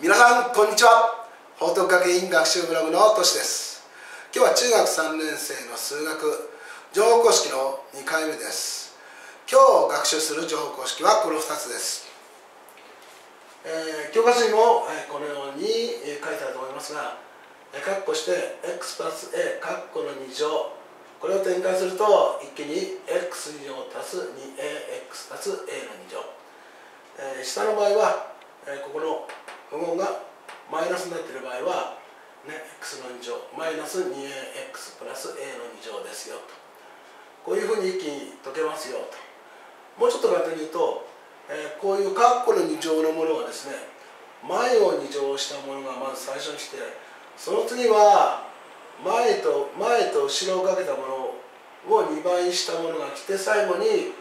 皆さんこんにちは。報徳学院学習ブログのとしです。今日は中学3年生の数学乗法公式の2回目です。今日学習する乗法公式はこの2つです、えー、教科書にも、え、このように、え、書いてあると思いますが括弧して x プラス a 括弧の2乗。これを展開すると一気に x2 乗足す 2ax 足す a の2乗、えー、下の場合は、えー、ここの符号がマイナスになっている場合は、ね、x の2乗マイナス 2ax プラス a の2乗ですよと。こういうふうに一気に解けますよと。もうちょっと簡単に言うと、えー、こういう括弧の2乗のものはですね前を2乗したものがまず最初にしてその次は前と前と後ろをかけたものを2倍したものが来て最後に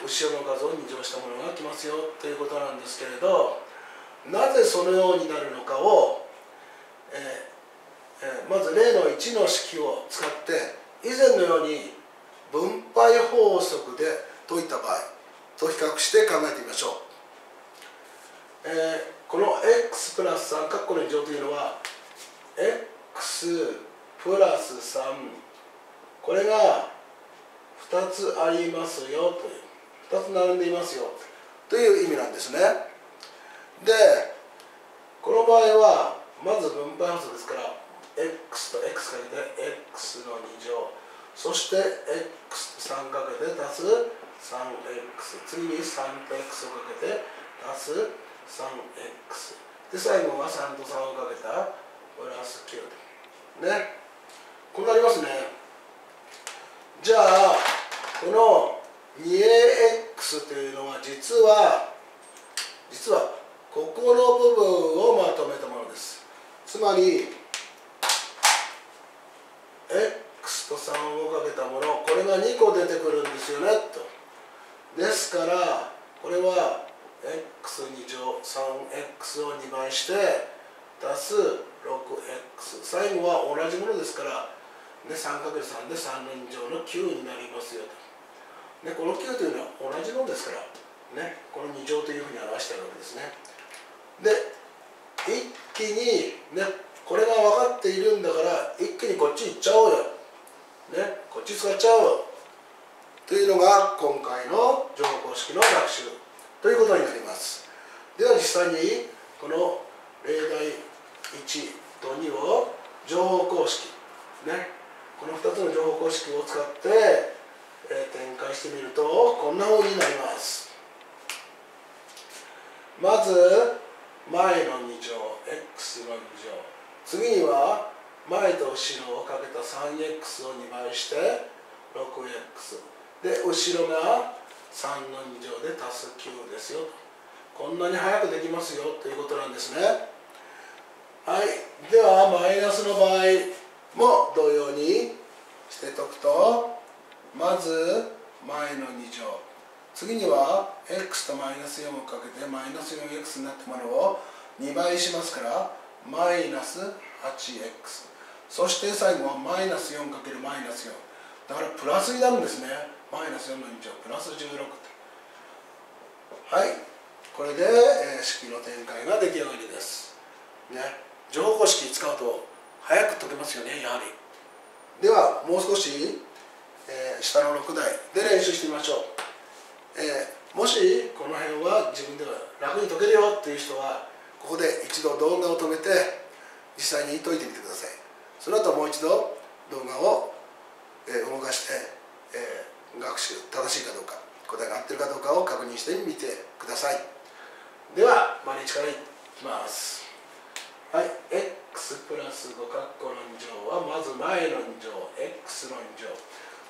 後ろの数を2乗したものが来ますよということなんですけれどなぜそのようになるのかを、えーえー、まず例の1の式を使って以前のように分配法則で解いた場合と比較して考えてみましょう、えー、この x プラス3括弧の2乗というのは x プラス3これが2つありますよという2つ並んでいますよという意味なんですね。でこの場合はまず分配法則ですから x と x かけて x の2乗そして x と3かけて足す 3x 次に3と x をかけて足す 3x で最後は3と3をかけたプラス9ね。こうなりますね。じゃあこの 2ax というのは実は実はここの部分をまとめたものです。つまり x と3をかけたものこれが2個出てくるんですよねと。ですからこれは x2 乗 3x を2倍して足す 6x 最後は同じものですから、ね、3×3 で3の2乗の9になりますよと、ね、この9というのは同じものですから、ね、この2乗というふうに表してるわけですね。で一気にねこれが分かっているんだから一気にこっち行っちゃおうよ、ね、こっち使っちゃおう。よというのが今回の乗法公式の学習。ということになります。では実際にこの例題1と2を乗法公式。ねこの2つの乗法公式を使って、えー、展開してみるとこんな風になります。まず前の2乗 x の2乗。次には前と後ろをかけた 3x を2倍して 6x で後ろが3の2乗で足す9ですよこんなに早くできますよということなんですね。はい。ではマイナスの場合も同様にして解くとまず前の2乗。次には x とマイナス4をかけてマイナス 4x になったものを2倍しますからマイナス 8x そして最後はマイナス 4× マイナス4だからプラスになるんですね。マイナス4の2乗プラス16はい。これで、えー、式の展開が出来上がりです。ね。乗法式使うと早く解けますよねやはり。ではもう少し、えー、下の6台で練習してみましょう。えー、もしこの辺は自分では楽に解けるよっていう人はここで一度動画を止めて実際に解いてみてください。その後もう一度動画を、えー、動かして、えー、学習正しいかどうか答えが合ってるかどうかを確認してみてください。では毎日からいきます。はい。X プラス5括弧の2乗はまず前の2乗 x の2乗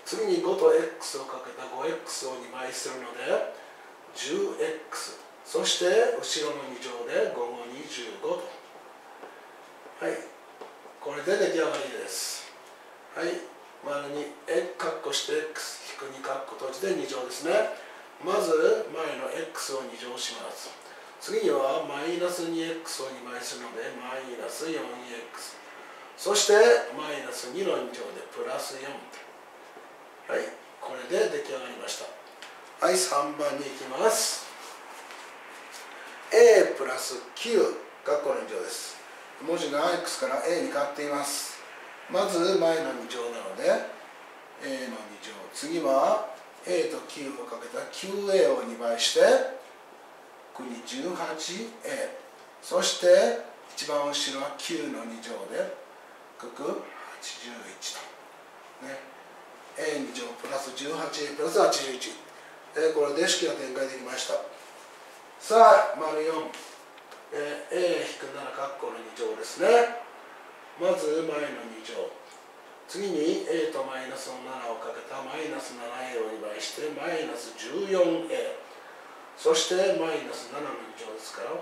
次に5と x をかけた 5x を2倍するので 10x そして後ろの2乗で5後に15と。はい。これで出来上がりです。はい。丸に x カッコして x 引く2カッコ閉じて2乗ですね。まず前の x を2乗します。次にはマイナス 2x を2倍するのでマイナス 4x そしてマイナス2の2乗でプラス4はい。これで出来上がりました。はい3番に行きます。A プラス9括弧の2乗です。文字が x から a に変わっています。まず前の2乗なので a の2乗。次は a と9をかけた 9a を2倍して9に 18a そして一番後ろは9の2乗でくく81と。ね a2 乗プラス 18a プラス81、えー、これで式が展開できました。さあ丸4、えー、a-7 括弧の2乗ですね。まず前の2乗。次に a とマイナスの7をかけたマイナス 7a を2倍してマイナス 14a そしてマイナス7の2乗ですから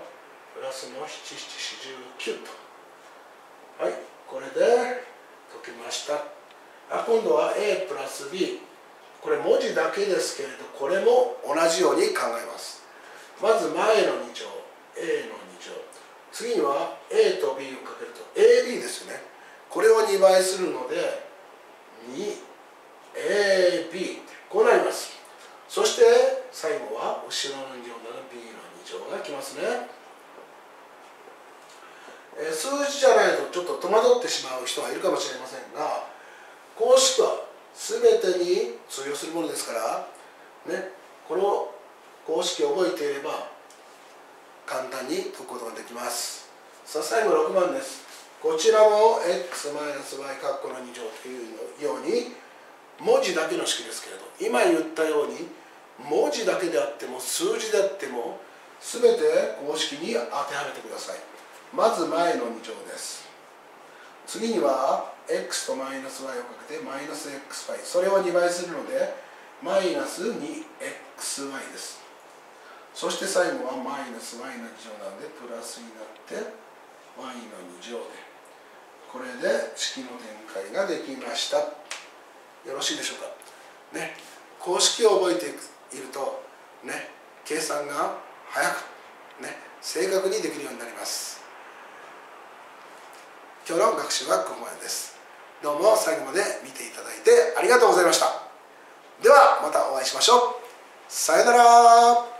プラスの7749と。はいこれで解きました。今度は a プラス b これ文字だけですけれどこれも同じように考えます。まず前の2乗 a の2乗。次には a と b をかけると ab ですよね。これを2倍するので 2ab こうなります。そして最後は後ろの2乗なら b の2乗が来ますね。え数字じゃないとちょっと戸惑ってしまう人がいるかもしれませんが公式は全てに通用するものですからねこの公式を覚えていれば簡単に解くことができます。さあ最後6番です。こちらも x-y 括弧の2乗というように文字だけの式ですけれど今言ったように文字だけであっても数字であっても全て公式に当てはめてください。まず前の2乗です。次には x とマイナス y をかけてマイナス xy それを2倍するのでマイナス 2xy です。そして最後はマイナス y の2乗なのでプラスになって y の2乗で。これで式の展開ができました。よろしいでしょうか？ね。公式を覚えているとね。計算が早くね。正確にできるようになります。今日の学習はここまでです。どうも最後まで見ていただいてありがとうございました。ではまたお会いしましょう。さよなら。